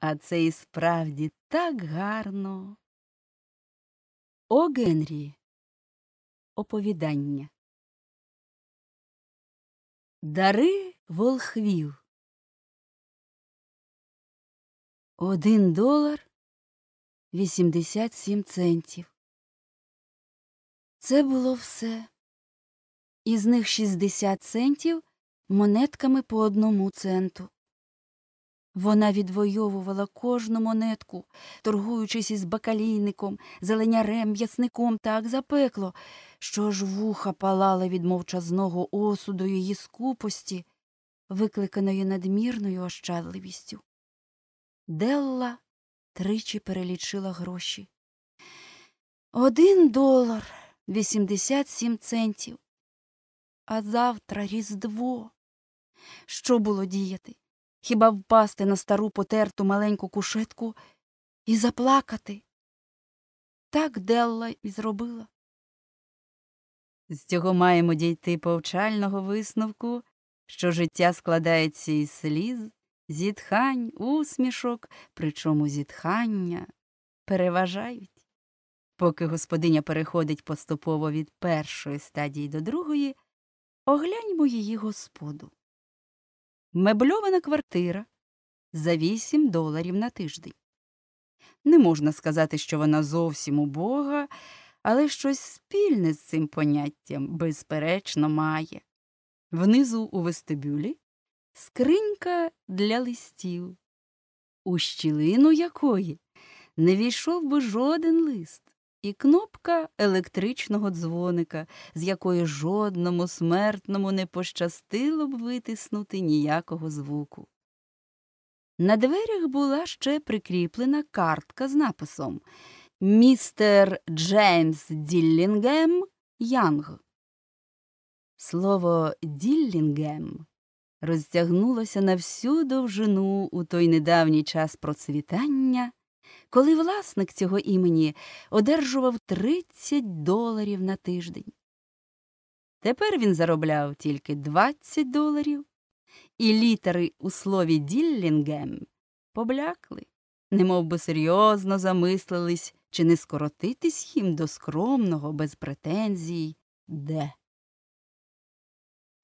А це і справді так гарно. О Генрі. Оповідання. Дари волхвів. Один долар вісімдесят сім центів. Це було все. Із них шістдесят центів монетками по одному центу. Вона відвоювала кожну монетку, торгуючись із бакалійником, зеленярем, м'ясником так запекло, що ж вуха палали від мовчазного осуду її скупості, викликаної надмірною ощадливістю. Делла тричі перелічила гроші. Один долар вісімдесят сім центів. А завтра Різдво. Що було діяти? Хіба впасти на стару потерту маленьку кушетку і заплакати? Так Делла і зробила. З цього маємо дійти повчального висновку, що життя складається із сліз, зітхань, усмішок, причому зітхання переважають. Поки господиня переходить поступово від першої стадії до другої, огляньмо її господу. Мебльована квартира за 8 доларів на тиждень. Не можна сказати, що вона зовсім убога, але щось спільне з цим поняттям, безперечно, має. Внизу у вестибюлі скринька для листів, у щілину якої не війшов би жоден лист, і кнопка електричного дзвоника, з якої жодному смертному не пощастило б витиснути ніякого звуку. На дверях була ще прикріплена картка з написом Містер Джеймс Діллінгем Янг. Слово Діллінгем розтягнулося на всю довжину у той недавній час процвітання, коли власник цього імені одержував 30 доларів на тиждень. Тепер він заробляв тільки 20 доларів, і літери у слові Діллінгем поблякли, немов би серйозно замислились, чи не скоротитись їм до скромного, без претензій, де.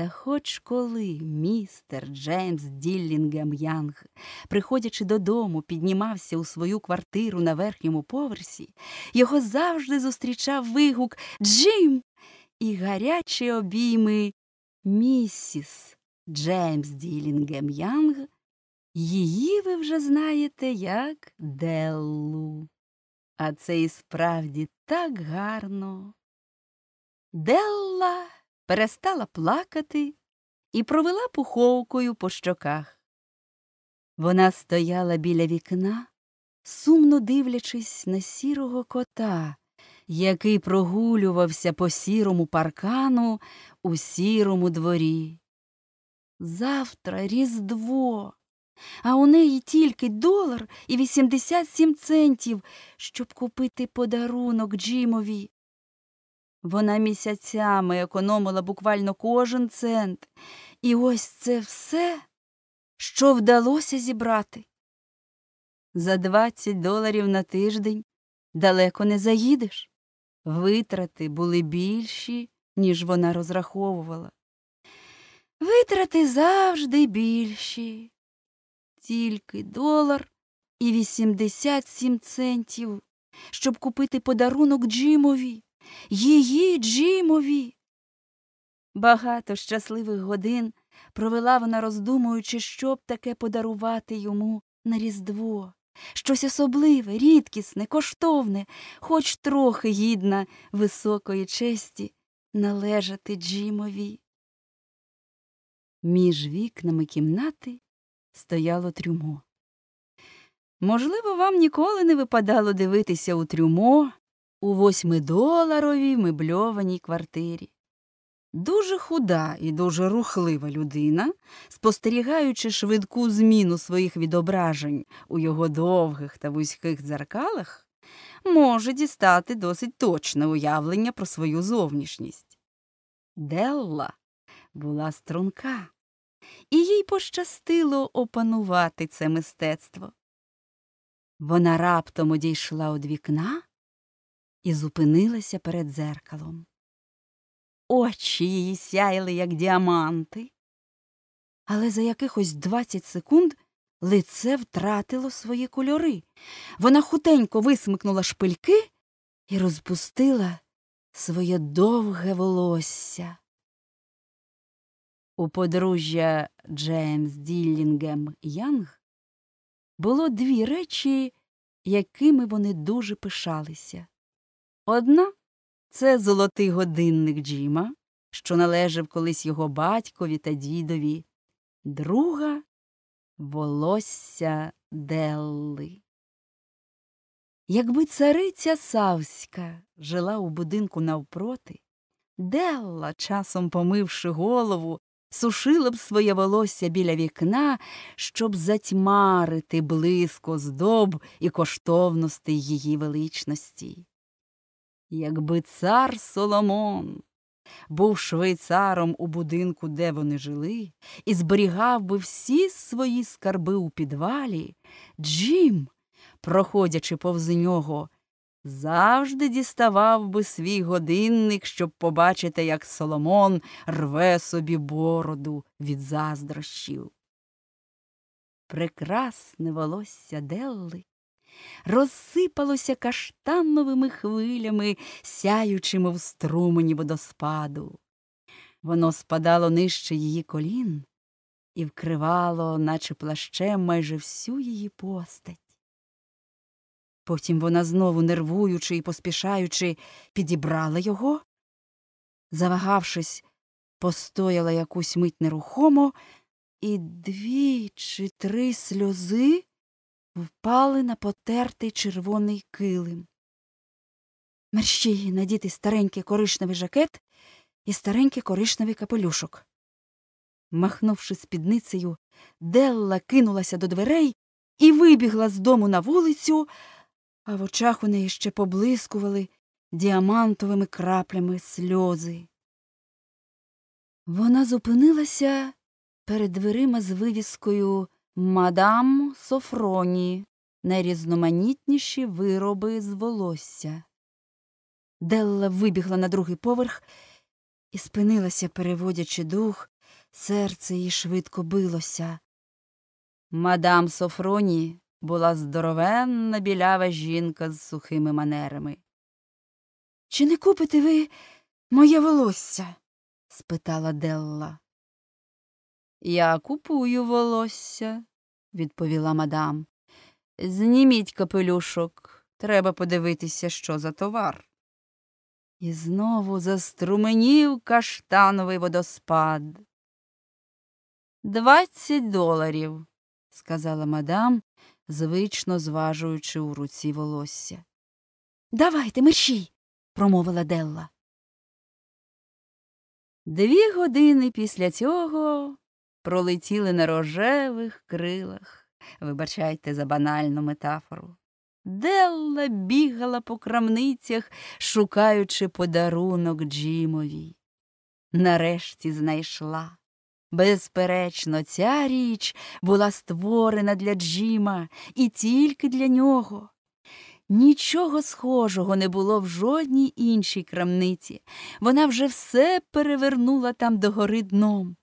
Та хоч коли містер Джеймс Діллінгем Янг, приходячи додому, піднімався у свою квартиру на верхньому поверсі, його завжди зустрічав вигук Джим і гарячі обійми місіс Джеймс Діллінгем Янг. Її ви вже знаєте як Деллу. А це і справді так гарно. Делла перестала плакати і провела пуховкою по щоках. Вона стояла біля вікна, сумно дивлячись на сірого кота, який прогулювався по сірому паркану у сірому дворі. Завтра Різдво, а у неї тільки долар і 87 центів, щоб купити подарунок Джимові. Вона місяцями економила буквально кожен цент, і ось це все, що вдалося зібрати. За 20 доларів на тиждень далеко не заїдеш. Витрати були більші, ніж вона розраховувала. Витрати завжди більші. Тільки долар і 87 центів, щоб купити подарунок Джимові її Джимові. Багато щасливих годин провела вона, роздумуючи, що б таке подарувати йому на Різдво. Щось особливе, рідкісне, коштовне, хоч трохи гідна високої честі належати Джимові. Між вікнами кімнати стояло трюмо. Можливо, вам ніколи не випадало дивитися у трюмо у восьмидоларовій мебльованій квартирі. Дуже худа і дуже рухлива людина, спостерігаючи швидку зміну своїх відображень у його довгих та вузьких дзеркалах, може дістати досить точне уявлення про свою зовнішність. Делла була струнка, і їй пощастило опанувати це мистецтво. Вона раптом одійшла від вікна і зупинилася перед дзеркалом. Очі її сяяли, як діаманти. Але за якихось двадцять секунд лице втратило свої кольори. Вона хутенько висмикнула шпильки і розпустила своє довге волосся. У подружжя Джеймс Діллінгем Янг було дві речі, якими вони дуже пишалися. Одна це золотий годинник Джима, що належав колись його батькові та дідові, друга волосся Делли. Якби цариця Савська жила у будинку навпроти, Делла, часом помивши голову, сушила б своє волосся біля вікна, щоб затьмарити блиско здоб і коштовностей її величності. Якби цар Соломон був швейцаром у будинку, де вони жили, і зберігав би всі свої скарби у підвалі, Джим, проходячи повз нього, завжди діставав би свій годинник, щоб побачити, як Соломон рве собі бороду від заздрощів. Прекрасне волосся Делли розсипалося каштановими хвилями, сяючими в струмені водоспаду. Воно спадало нижче її колін і вкривало, наче плащем, майже всю її постать. Потім вона знову, нервуючи і поспішаючи, підібрала його, завагавшись, постояла якусь мить нерухомо, і дві чи три сльози впали на потертий червоний килим. Мерщій надіти старенький коричневий жакет і старенький коричневий капелюшок. Махнувши спідницею, Делла кинулася до дверей і вибігла з дому на вулицю, а в очах у неї ще поблискували діамантовими краплями сльози. Вона зупинилася перед дверима з вивіскою Мадам Софроні найрізноманітніші вироби з волосся. Делла вибігла на другий поверх і спинилася, переводячи дух, серце їй швидко билося. Мадам Софроні була здоровенна білява жінка з сухими манерами. Чи не купите ви моє волосся? спитала Делла. Я купую волосся, відповіла мадам. Зніміть капелюшок, треба подивитися, що за товар. І знову заструменів каштановий водоспад. Двадцять доларів, сказала мадам, звично зважуючи у руці волосся. Давайте, мерщій, промовила Делла. Дві години після цього пролетіли на рожевих крилах. Вибачайте за банальну метафору. Делла бігала по крамницях, шукаючи подарунок Джимові. Нарешті знайшла. Безперечно, ця річ була створена для Джима і тільки для нього. Нічого схожого не було в жодній іншій крамниці. Вона вже все перевернула там догори дном.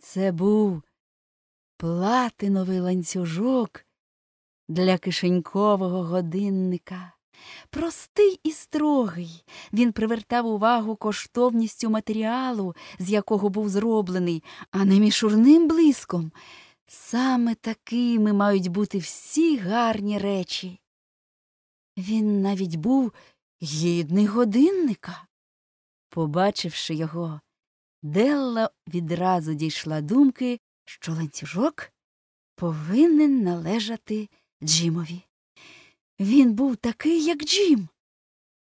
Це був платиновий ланцюжок для кишенькового годинника. Простий і строгий, він привертав увагу коштовністю матеріалу, з якого був зроблений, а не мішурним блиском. Саме такими мають бути всі гарні речі. Він навіть був гідний годинника. Побачивши його, Делла відразу дійшла думки, що ланцюжок повинен належати Джимові. Він був такий, як Джим.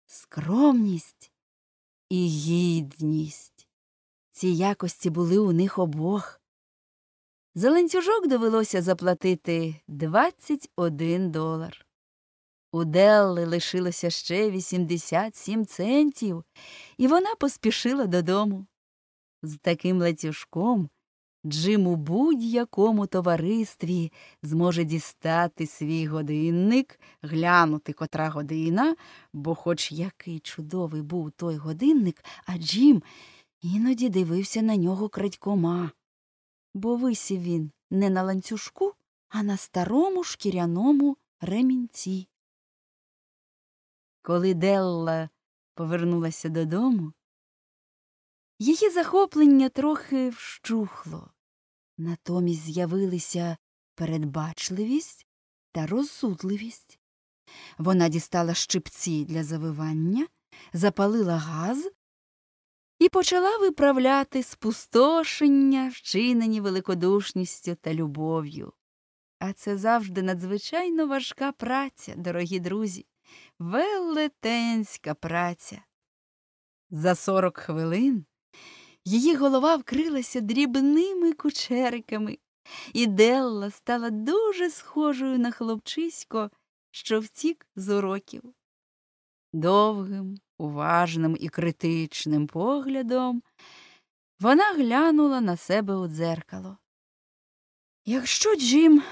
Скромність і гідність. Ці якості були у них обох. За ланцюжок довелося заплатити 21 долар. У Делли лишилося ще 87 центів, і вона поспішила додому. З таким ланцюжком Джим у будь-якому товаристві зможе дістати свій годинник, глянути котра година, бо хоч який чудовий був той годинник, а Джим іноді дивився на нього крадькома, бо висів він не на ланцюжку, а на старому шкіряному ремінці. Коли Делла повернулася додому, її захоплення трохи вщухло, натомість з'явилися передбачливість та розсудливість. Вона дістала щипці для завивання, запалила газ і почала виправляти спустошення, вчинені великодушністю та любов'ю. А це завжди надзвичайно важка праця, дорогі друзі, велетенська праця. За сорок хвилин її голова вкрилася дрібними кучериками, і Делла стала дуже схожою на хлопчисько, що втік з уроків. Довгим, уважним і критичним поглядом вона глянула на себе у дзеркало. Якщо Джим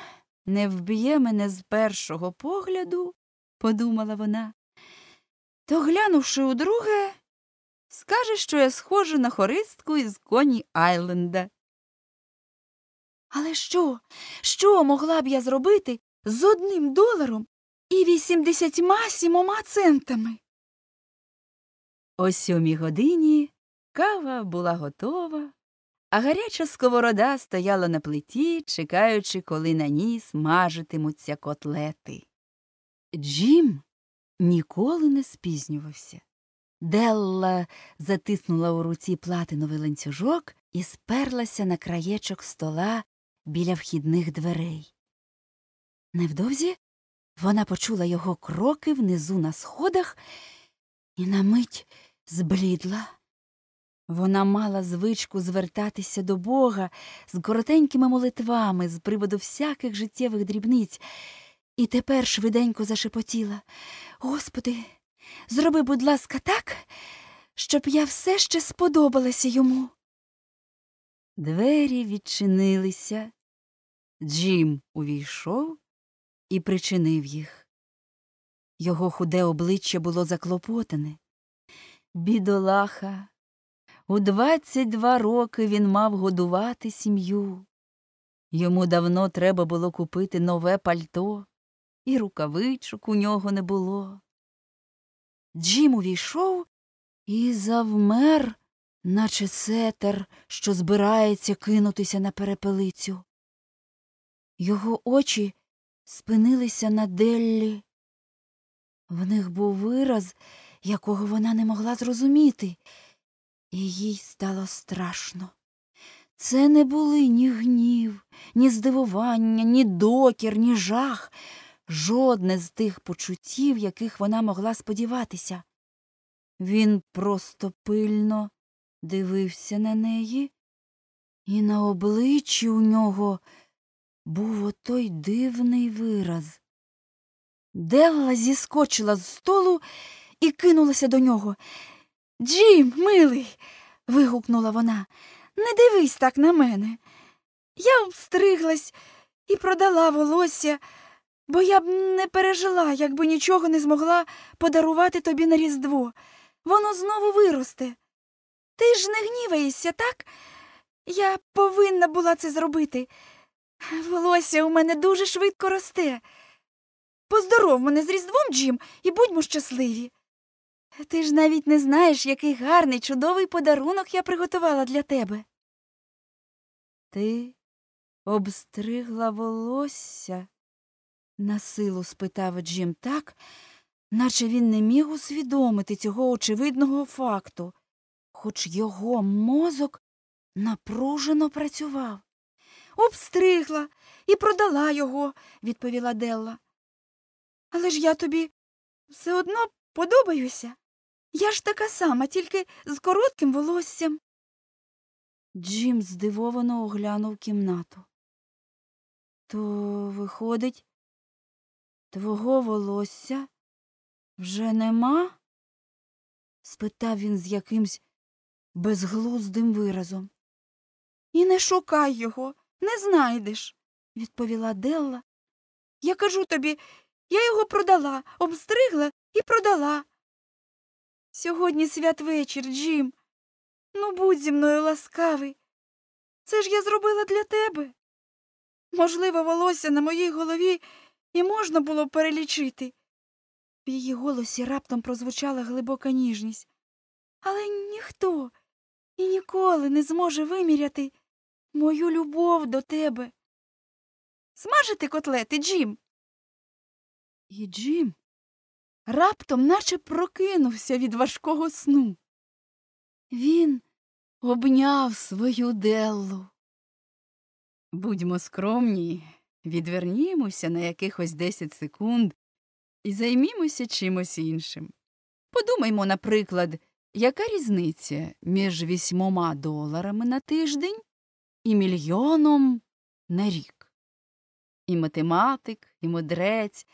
не вб'є мене з першого погляду, подумала вона, то, глянувши удруге, скаже, що я схожа на хористку із коні Айленда. Але що, що могла б я зробити з одним доларом і вісімдесятьма сімома центами? О сьомій годині кава була готова, а гаряча сковорода стояла на плиті, чекаючи, коли на ній смажитимуться котлети. Джим ніколи не спізнювався. Делла затиснула у руці платиновий ланцюжок і сперлася на краєчок стола біля вхідних дверей. Невдовзі вона почула його кроки внизу на сходах і на мить зблідла. Вона мала звичку звертатися до Бога з коротенькими молитвами з приводу всяких життєвих дрібниць, і тепер швиденько зашепотіла Господи, зроби, будь ласка, так, щоб я все ще сподобалася йому. Двері відчинилися. Джим увійшов і причинив їх. Його худе обличчя було заклопотане. Бідолаха. У двадцять два роки він мав годувати сім'ю. Йому давно треба було купити нове пальто, і рукавичок у нього не було. Джим увійшов і завмер, наче сетер, що збирається кинутися на перепелицю. Його очі спинилися на Деллі. В них був вираз, якого вона не могла зрозуміти, і їй стало страшно. Це не були ні гнів, ні здивування, ні докір, ні жах, жодне з тих почуттів, яких вона могла сподіватися. Він просто пильно дивився на неї, і на обличчі у нього був отой дивний вираз. Делла зіскочила з столу і кинулася до нього. Джим, милий. вигукнула вона. Не дивись так на мене. Я обстриглась і продала волосся, бо я б не пережила, якби нічого не змогла подарувати тобі на Різдво. Воно знову виросте. Ти ж не гніваєшся, так? Я повинна була це зробити. Волосся у мене дуже швидко росте. Поздоров мене з Різдвом, Джим, і будьмо щасливі. Ти ж навіть не знаєш, який гарний, чудовий подарунок я приготувала для тебе. Ти обстригла волосся? Насилу спитав Джим так, наче він не міг усвідомити цього очевидного факту, хоч його мозок напружено працював. Обстригла і продала його, відповіла Делла. Але ж я тобі все одно подобаюся. Я ж така сама, тільки з коротким волоссям. Джим здивовано оглянув кімнату. То, виходить, твого волосся вже нема? спитав він з якимсь безглуздим виразом. І не шукай його, не знайдеш, відповіла Делла. Я кажу тобі, я його продала, обстригла і продала. Сьогодні святвечір, Джим. Ну, будь зі мною ласкавий. Це ж я зробила для тебе. Можливо, волосся на моїй голові і можна було перелічити. В її голосі раптом прозвучала глибока ніжність. Але ніхто і ніколи не зможе виміряти мою любов до тебе. Смажити котлети, Джим. І Джим раптом наче прокинувся від важкого сну. Він обняв свою Деллу. Будьмо скромні, відвернімося на якихось 10 секунд і займімося чимось іншим. Подумаймо, наприклад, яка різниця між вісьмома доларами на тиждень і мільйоном на рік? І математик, і мудрець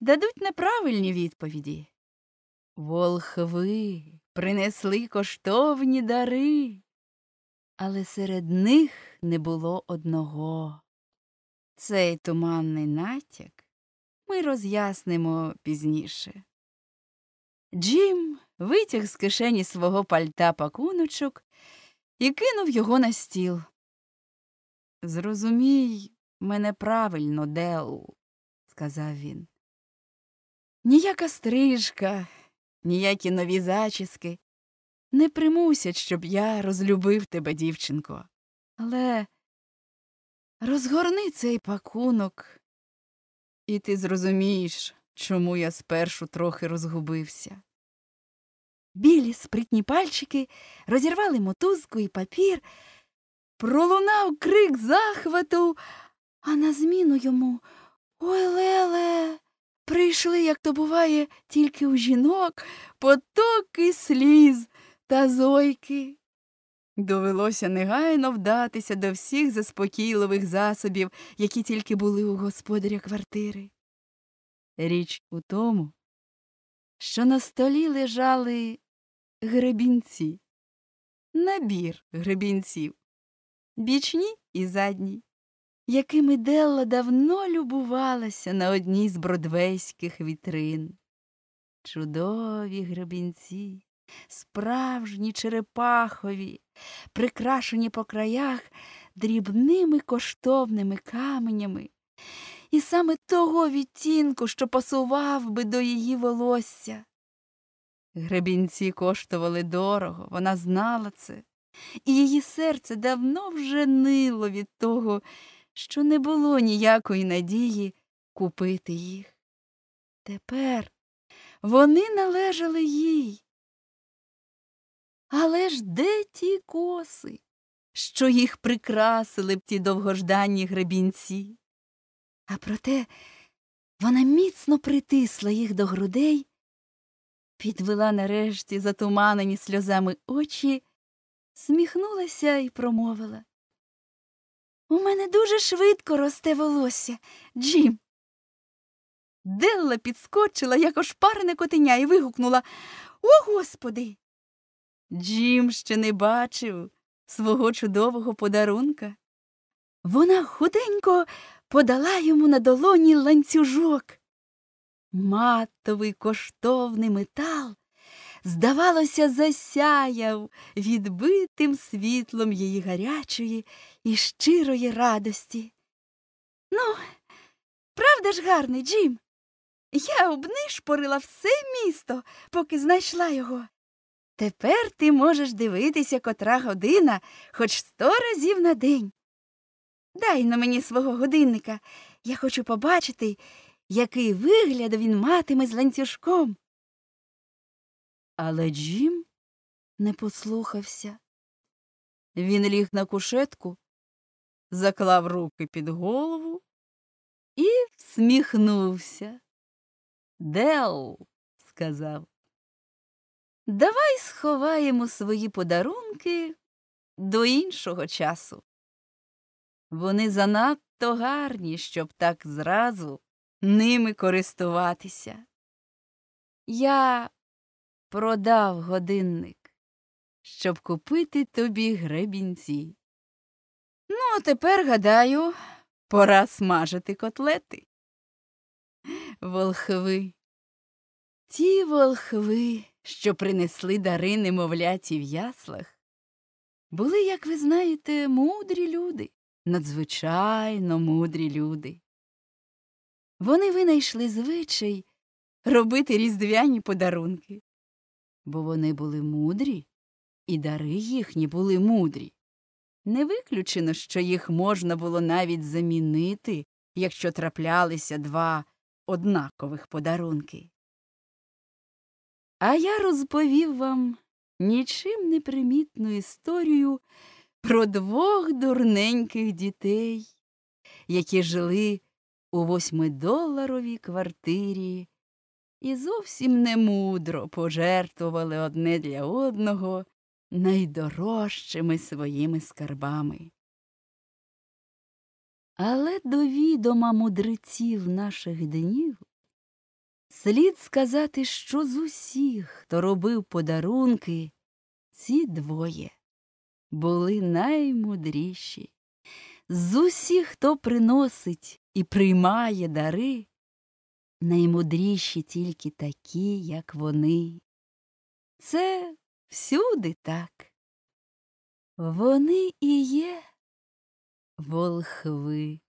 дадуть неправильні відповіді. Волхви принесли коштовні дари, але серед них не було одного. Цей туманний натяк ми роз'яснимо пізніше. Джим витяг з кишені свого пальта пакуночок і кинув його на стіл. Зрозумій мене правильно, Дел, сказав він. Ніяка стрижка, ніякі нові зачіски не примусять, щоб я розлюбив тебе, дівчинко. Але розгорни цей пакунок, і ти зрозумієш, чому я спершу трохи розгубився. Білі спритні пальчики розірвали мотузку і папір, пролунав крик захвату, а на зміну йому Ой, Леле, прийшли, як то буває, тільки у жінок, потоки сліз та зойки. Довелося негайно вдатися до всіх заспокійливих засобів, які тільки були у господаря квартири. Річ у тому, що на столі лежали гребінці, набір гребінців, бічні і задні, якими Делла давно любувалася на одній з бродвейських вітрин. Чудові гребінці, справжні черепахові, прикрашені по краях дрібними коштовними каменями, і саме того відтінку, що пасував би до її волосся. Гребінці коштували дорого, вона знала це, і її серце давно вже нило від того, що не було ніякої надії купити їх. Тепер вони належали їй. Але ж де ті коси, що їх прикрасили б ті довгожданні гребінці? А проте вона міцно притисла їх до грудей, підвела нарешті затуманені сльозами очі, сміхнулася і промовила. У мене дуже швидко росте волосся, Джим. Делла підскочила, як ошпарене котеня, і вигукнула О, господи. Джим ще не бачив свого чудового подарунка. Вона худенько подала йому на долоні ланцюжок. Матовий коштовний метал, здавалося, засяяв відбитим світлом її гарячої і щирої радості. Ну, правда ж гарний, Джим? Я обнишпорила все місто, поки знайшла його. Тепер ти можеш дивитися котра година хоч сто разів на день. Дай на мені свого годинника. Я хочу побачити, який вигляд він матиме з ланцюжком. Але Джим не послухався. Він ліг на кушетку, заклав руки під голову і всміхнувся. Дел, сказав, давай сховаємо свої подарунки до іншого часу. Вони занадто гарні, щоб так зразу ними користуватися. Я продав годинник, щоб купити тобі гребінці. Ну, а тепер, гадаю, пора смажити котлети. Волхви. Ті волхви, що принесли дари немовляті в яслах, були, як ви знаєте, мудрі люди, надзвичайно мудрі люди. Вони винайшли звичай робити різдвяні подарунки, бо вони були мудрі, і дари їхні були мудрі. Не виключено, що їх можна було навіть замінити, якщо траплялися два однакових подарунки. А я розповів вам нічим не примітну історію про двох дурненьких дітей, які жили у восьмидоларовій квартирі і зовсім немудро пожертвували одне для одного найдорожчими своїми скарбами. Але до відома мудреців наших днів слід сказати, що з усіх, хто робив подарунки, ці двоє були наймудріші. З усіх, хто приносить і приймає дари, наймудріші тільки такі, як вони. Це всюди так. Вони і є волхви.